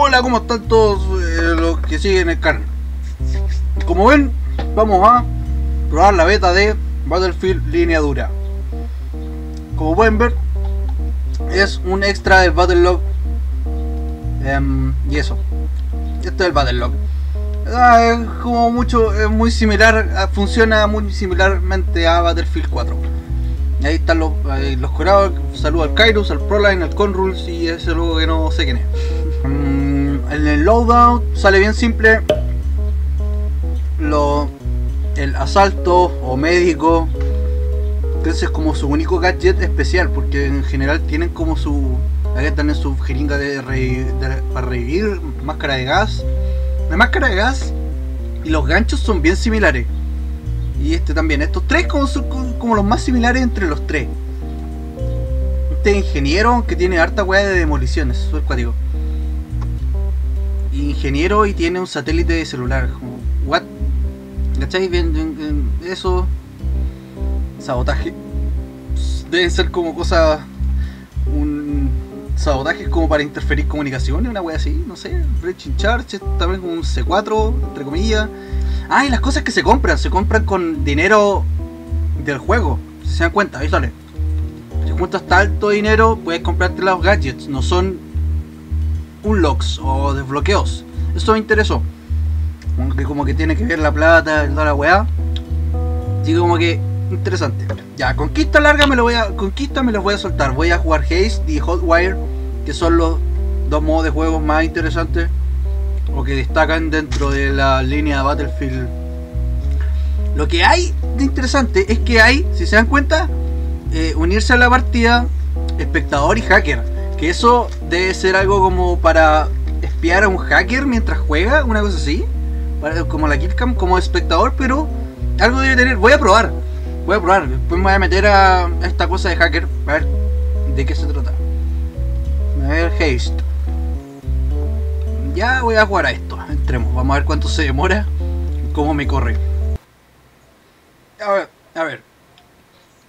Hola, ¿cómo están todos eh, los que siguen el canal? Como ven, vamos a probar la beta de Battlefield Línea Dura. Como pueden ver, es un extra del Battlelog. Em, y eso. Este es el Battlelog. Ah, es como mucho, es muy similar, ah, funciona muy similarmente a Battlefield 4. Y ahí están los, eh, los curados, saludo al Kairos, al Proline, al Conrules y ese luego que no sé quién es. En el loadout sale bien simple. Lo, el asalto o médico. Entonces es como su único gadget especial, porque en general tienen como su... Su jeringa de, para revivir, máscara de gas. La máscara de gas y los ganchos son bien similares. Y este también. Estos tres como, son como- los más similares entre los tres. Este ingeniero que tiene harta weá de demoliciones, súper cuático. Ingeniero y tiene un satélite de celular. Como, what? ¿Cachai? Bien, eso. Sabotaje. Deben ser como cosas. Un sabotaje como para interferir comunicaciones, una wea así, no sé. Breaching Charge, también como un C4, entre comillas. Ah, y las cosas que se compran, se compran con dinero del juego. Si se dan cuenta, ahí sale. Si juntas tanto dinero, puedes comprarte los gadgets, no son unlocks o desbloqueos. Eso me interesó. Como que, como que tiene que ver la plata, toda la weá. Así como que interesante. Ya, conquista larga me lo voy a. Conquista me los voy a soltar. Voy a jugar Haste y Hotwire, que son los dos modos de juego más interesantes. O que destacan dentro de la línea de Battlefield. Lo que hay de interesante es que hay, si se dan cuenta, eh, unirse a la partida espectador y hacker. Que eso debe ser algo como para espiar a un hacker mientras juega, una cosa así. Como la killcam, como espectador, pero algo debe tener. Voy a probar, voy a probar. Después me voy a meter a esta cosa de hacker, a ver de qué se trata. A ver, haste. Ya voy a jugar a esto. Entremos, vamos a ver cuánto se demora, cómo me corre. A ver, a ver.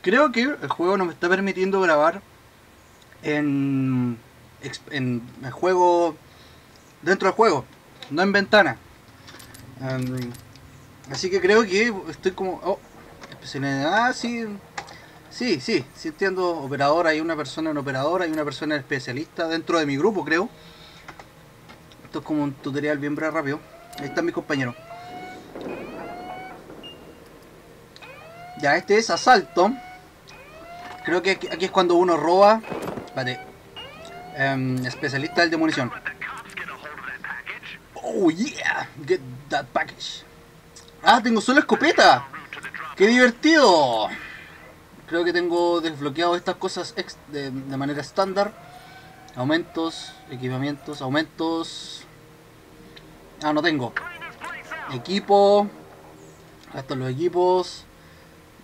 Creo que el juego no me está permitiendo grabar en, en el juego dentro del juego, no en ventana. Así que creo que estoy como oh, especialidad, ah, sí, sí, sí, sí entiendo operador, hay una persona en operador, hay una persona especialista dentro de mi grupo, creo. Esto es como un tutorial bien breve, rápido. Ahí están mis compañeros. Ya, este es asalto. Creo que aquí, es cuando uno roba. Espérate. Em, especialista del de munición. Oh yeah, get that package. Ah, tengo solo escopeta. Qué divertido. Creo que tengo desbloqueado estas cosas de, de manera estándar. Aumentos, equipamientos, aumentos. Ah, no tengo. Equipo. Están los equipos.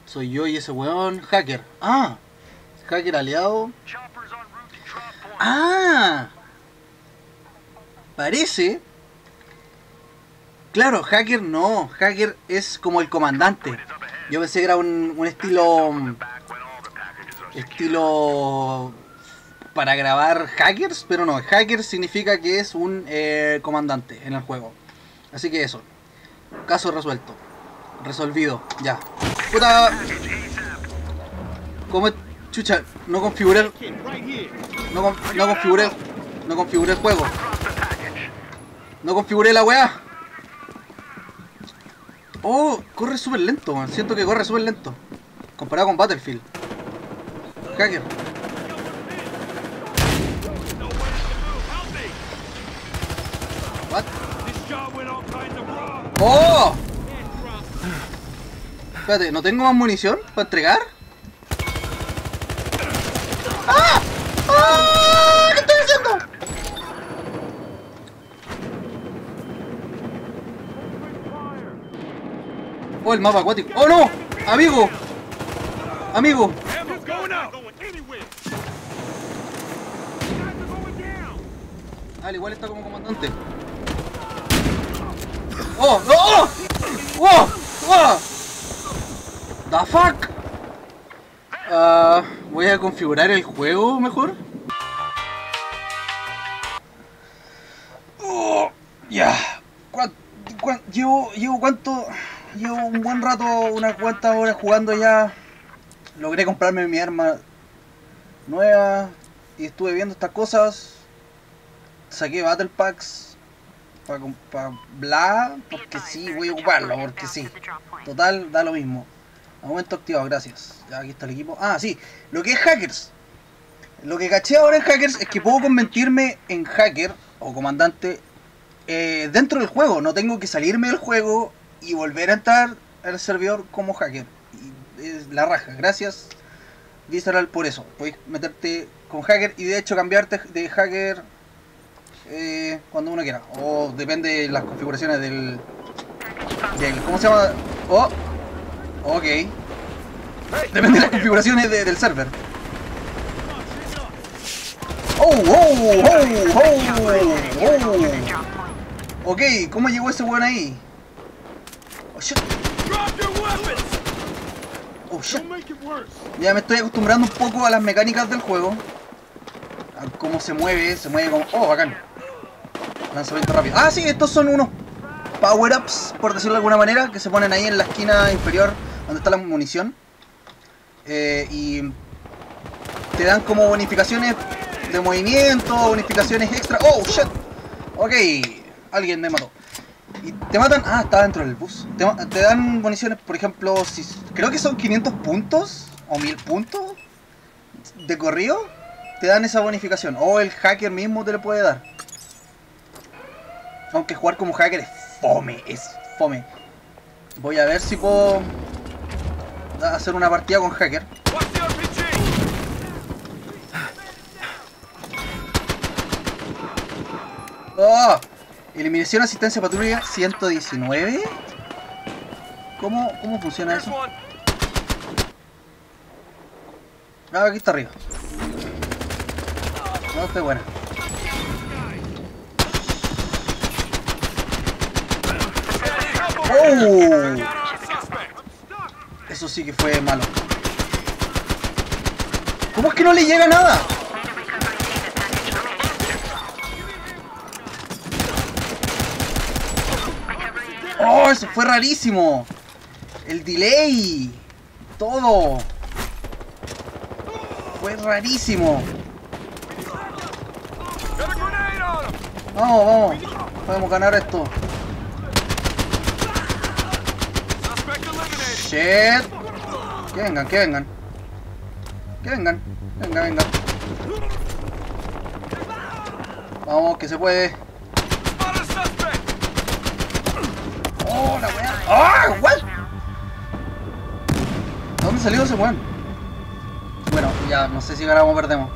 Soy yo y ese weón. Hacker. Ah. Hacker aliado. Ah. Parece. Claro, hacker no. Hacker es como el comandante. Yo pensé que era un, un estilo. Estilo. Para grabar hackers, pero no. Hacker significa que es un eh, comandante en el juego. Así que eso. Caso resuelto. Resolvido. Ya. Puta. ¿Cómo? Chucha, no configuré. No, con- no configuré. No configuré el juego. No configuré la weá. Oh, corre súper lento, man. Siento que corre súper lento. Comparado con Battlefield. Hacker. What? ¡Oh! Espérate, ¿no tengo más munición para entregar? ¡Ah! ¡Ah! ¿Qué estoy haciendo? Oh, el mapa acuático. ¡Oh, no! ¡Amigo! ¡Amigo! Ah, al igual está como comandante. ¡Oh! ¡No! ¡Oh! ¡Oh! ¡Oh! ¿The fuck? Ah, voy a configurar el juego mejor. llevo, llevo cuánto, llevo un buen rato, unas cuantas horas jugando ya. Logré comprarme mi arma nueva y estuve viendo estas cosas. Saqué Battle Packs para pa bla, porque sí, voy a ocuparlo, porque sí. Total, da lo mismo. Aumento activado, gracias. Aquí está el equipo. Ah, sí, lo que es hackers. Lo que caché ahora en hackers es que puedo convertirme en hacker o comandante eh, dentro del juego. No tengo que salirme del juego y volver a entrar al servidor como hacker. Y es la raja. Gracias Visceral por eso. Puedes meterte con hacker y de hecho cambiarte de hacker eh, cuando uno quiera. O depende de las configuraciones del, del ¿cómo se llama? Oh, ok. Depende de las configuraciones de, del server. Oh, oh, oh, oh, oh. Ok, ¿cómo llegó ese weón ahí? Oh shit. Oh shit. Ya me estoy acostumbrando un poco a las mecánicas del juego. A cómo se mueve, se mueve como. Oh, bacán. Lanzamiento rápido. Ah, sí, estos son unos power-ups, por decirlo de alguna manera, que se ponen ahí en la esquina inferior donde está la munición. Eh, y te dan como bonificaciones de movimiento, bonificaciones extra. ¡Oh, shit! Ok, alguien me mató. Y te matan... Ah, está dentro del bus. Te, dan municiones, por ejemplo, si creo que son 500 puntos o 1000 puntos de corrido. Te dan esa bonificación. O el hacker mismo te lo puede dar. Aunque jugar como hacker es fome, es fome. Voy a ver si puedo hacer una partida con hacker. ¡Oh! Eliminación asistencia patrulla 119. ¿Cómo, ¿Cómo funciona eso? Ah, aquí está arriba. No, estoy buena. ¡Oh! Eso sí que fue malo. ¿Cómo es que no le llega nada? ¡Oh, fue rarísimo! El delay. Todo. Fue rarísimo. Vamos, vamos. Podemos ganar esto. Shit. Que vengan, que vengan. Que vengan. Venga, venga. Vamos, que se puede. ¡Oh, la. ¿What? ¿Dónde salió ese weón? Bueno, ya, no sé si ganamos o perdemos.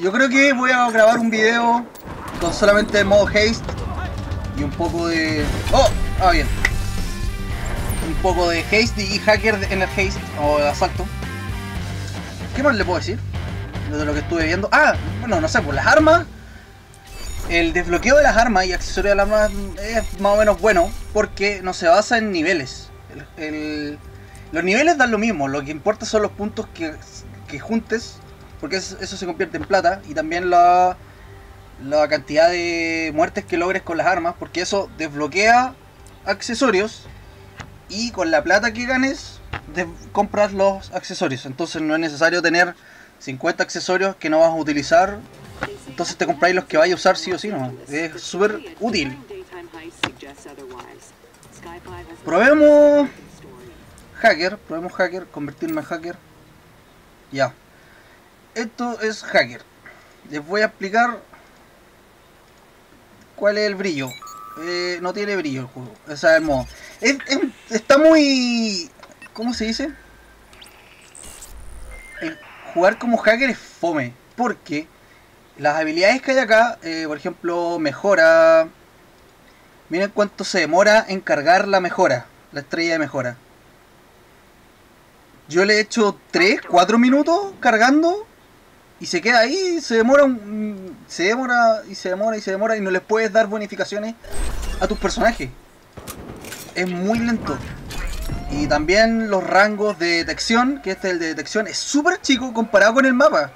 Yo creo que voy a grabar un video con solamente modo haste y un poco de... ¡Oh! Ah, bien. Un poco de haste y hacker en el haste o de asalto. ¿Qué más le puedo decir? De lo que estuve viendo. Ah, bueno, no sé, pues las armas. El desbloqueo de las armas y accesorios de las armas es más o menos bueno porque no se basa en niveles. los niveles dan lo mismo, lo que importa son los puntos que, que juntes, porque eso se convierte en plata y también la, la cantidad de muertes que logres con las armas, porque eso desbloquea accesorios y con la plata que ganes compras los accesorios. Entonces no es necesario tener 50 accesorios que no vas a utilizar. Entonces te compráis los que vais a usar sí o sí, ¿no? Es súper útil. Probemos hacker, probemos hacker, convertirme en hacker. Ya. Esto es hacker. Les voy a explicar cuál es el brillo. Eh, no tiene brillo el juego. O sea, el modo. está muy... ¿Cómo se dice? Jugar como hacker es fome. Porque las habilidades que hay acá, eh, por ejemplo, mejora. Miren cuánto se demora en cargar la mejora, la estrella de mejora. Yo le he hecho 3, 4 minutos cargando y se queda ahí, se demora un, se demora y se demora y se demora y no les puedes dar bonificaciones a tus personajes. Es muy lento. También los rangos de detección, que este es el de detección, es súper chico comparado con el mapa.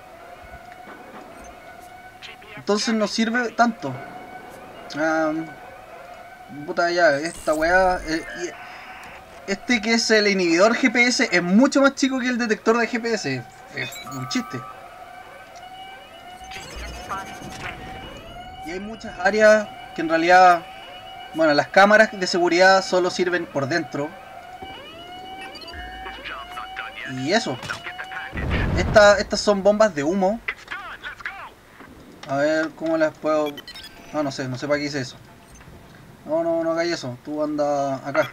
entonces no sirve tanto. Puta ya, esta weá... eh, este que es el inhibidor GPS es mucho más chico que el detector de GPS. Es un chiste. Y hay muchas áreas que en realidad... Bueno, las cámaras de seguridad solo sirven por dentro. Y eso. Esta- estas son bombas de humo. A ver cómo las puedo... No, no sé, no sé para qué hice eso. No, no, no hagáis eso. Tú anda acá.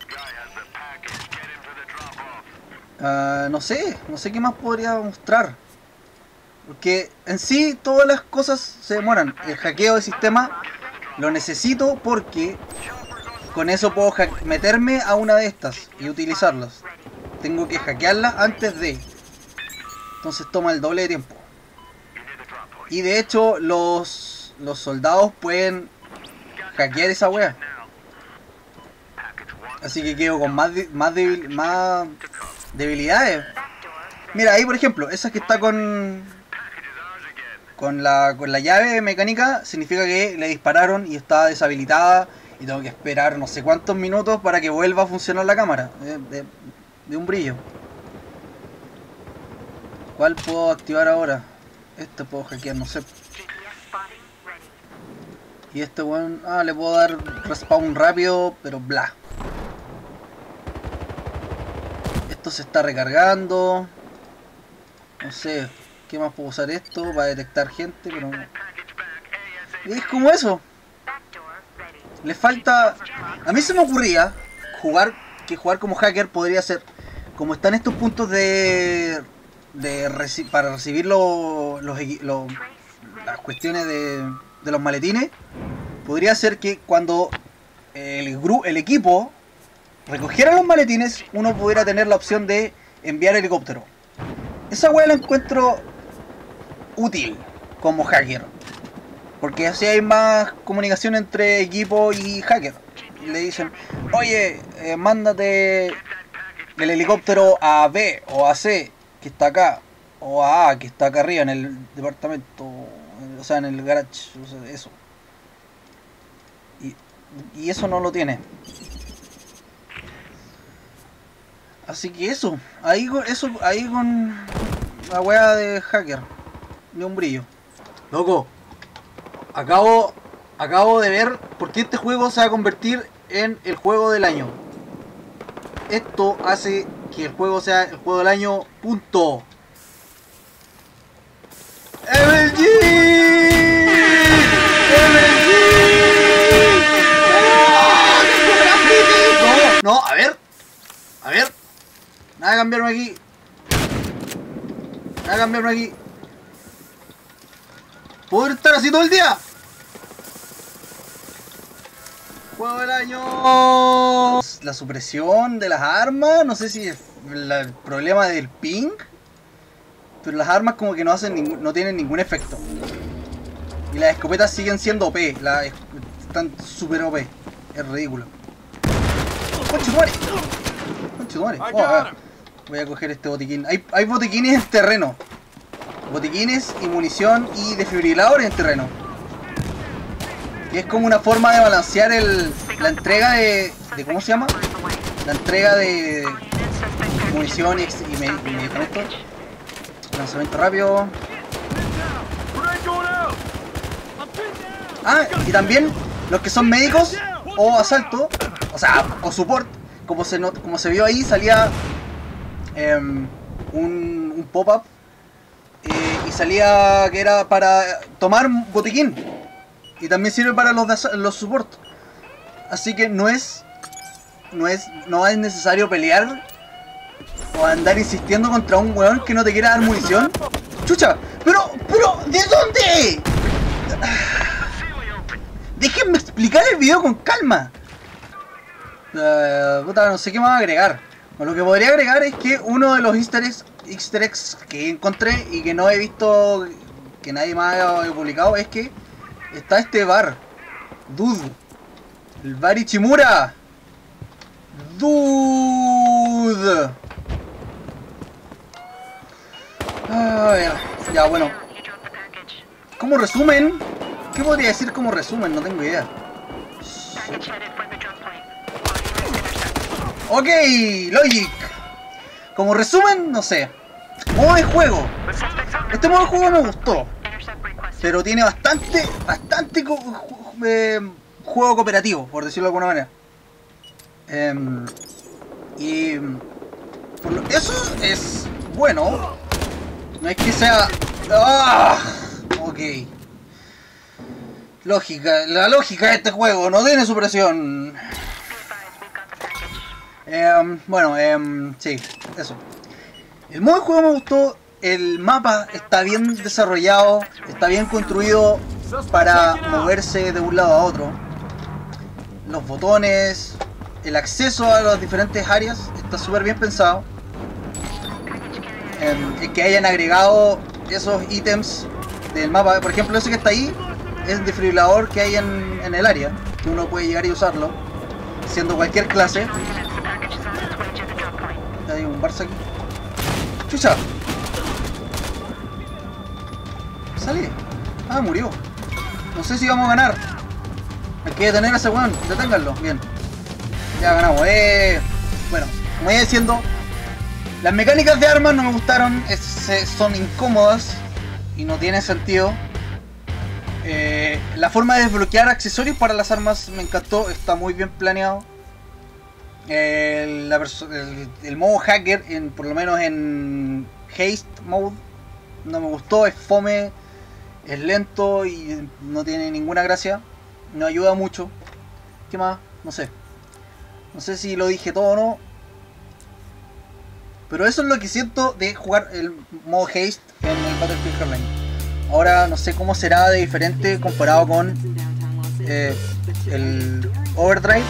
Ah, no sé, no sé qué más podría mostrar. Porque en sí todas las cosas se demoran. El hackeo del sistema lo necesito porque con eso puedo meterme a una de estas y utilizarlas. Tengo que hackearlas antes de. Entonces toma el doble de tiempo. Y de hecho los, los soldados pueden hackear esa wea. Así que quedo con más, más, debil- más debilidades. Mira, ahí por ejemplo, esa que está con con la, con la llave mecánica significa que le dispararon y está deshabilitada y tengo que esperar no sé cuántos minutos para que vuelva a funcionar la cámara. De, de- de un brillo. ¿Cuál puedo activar ahora? Este puedo hackear, no sé. Y este weón, ah, le puedo dar respawn rápido, pero bla. Esto se está recargando. No sé, ¿qué más puedo usar esto? Para detectar gente, pero. Y es como eso. Le falta... A mí se me ocurría jugar que jugar como hacker podría ser como están estos puntos de, de para recibir lo- los, las cuestiones de, de los maletines podría ser que cuando el, equipo recogiera los maletines uno pudiera tener la opción de enviar helicóptero. Esa weá la encuentro útil como hacker porque así hay más comunicación entre equipo y hacker. Le dicen oye eh, mándate el helicóptero a B o a C, que está acá, o a A, que está acá arriba en el departamento, o sea, en el garage, eso. Y, eso no lo tiene. Así que eso, ahí con, eso, ahí con la wea de hacker, de un brillo. Loco, acabo, acabo de ver por qué este juego se va a convertir en el juego del año esto hace que el juego sea el juego del año. Punto. MLG. No, a ver. A ver. Nada de cambiarme aquí. Nada de cambiarme aquí. ¿Puedo estar así todo el día? Juego del año. La supresión de las armas, no sé si es la- el problema del ping, pero las armas como que no hacen ningún- no tienen ningún efecto. Y las escopetas siguen siendo OP, la- están super OP. Es ridículo. ¡Conchetumare! Conchetumare. Oh, a ver. Voy a coger este botiquín. Hay, hay botiquines en terreno. Botiquines y munición y desfibriladores en terreno. Y es como una forma de balancear el, la entrega de, de. ¿Cómo se llama? La entrega de me- y medicamentos. Lanzamiento rápido. Ah, y también los que son médicos o asalto, o sea, o support, como se, not- como se vio ahí, salía em, un, un pop-up eh, y salía que era para tomar botiquín y también sirve para los, los support. Así que no es, no es, no es necesario pelear o andar insistiendo contra un weón que no te quiera dar munición. Chucha, pero, pero, ¿de dónde? Déjenme explicar el video con calma. Eh, puta, no sé qué más agregar. Lo que podría agregar es que uno de los easter eggs, easter que encontré y que no he visto que nadie más haya publicado es que está este bar. Dude. El bar Ichimura. Dude. Ah, ya. ya, bueno. Como resumen, ¿Qué podría decir como resumen? No tengo idea. Ok, Logic. Como resumen, no sé. Modo de juego. Este modo de juego me gustó. Pero tiene bastante, bastante eh, juego cooperativo, por decirlo de alguna manera. Em, y eso es bueno. No es que sea... ¡Ah! Ok. Lógica, la lógica de este juego no tiene supresión. Eh, bueno, eh, sí, eso. El modo de juego me gustó, el mapa está bien desarrollado, está bien construido para moverse de un lado a otro. Los botones, el acceso a las diferentes áreas está súper bien pensado. Eh, que hayan agregado esos ítems del mapa, por ejemplo ese que está ahí, es el desfibrilador que hay en, en el área, que uno puede llegar y usarlo, siendo cualquier clase. Hay un Barça aquí. ¡Chucha! Salí. Ah, murió. No sé si vamos a ganar. Hay que detener a ese weón. Deténganlo. Bien. Ya ganamos. Eh. Bueno, como iba diciendo, las mecánicas de armas no me gustaron. son incómodas y no tiene sentido. Eh, la forma de desbloquear accesorios para las armas me encantó, está muy bien planeado. El, modo hacker, en, por lo menos en haste mode, no me gustó, es fome, es lento y no tiene ninguna gracia. No ayuda mucho. ¿Qué más? No sé. No sé si lo dije todo o no. Pero eso es lo que siento de jugar el modo haste en el Battlefield Hardline. Ahora no sé cómo será de diferente comparado con eh, el Overdrive,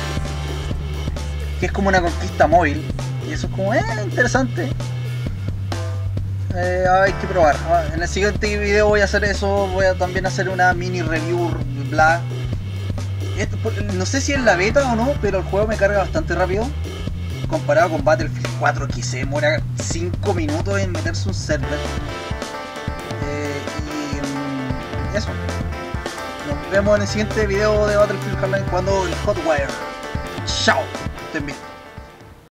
que es como una conquista móvil. Y eso es como, eh, interesante. Eh, hay que probar. Ah, en el siguiente video voy a hacer eso, voy a también hacer una mini review, bla. no sé si es la beta o no, pero el juego me carga bastante rápido. Comparado con Battlefield 4, que se demora 5 minutos en meterse un server eso. Nos vemos en el siguiente video de Battlefield Hardline cuando el Hotwire. Chao. Estén bien.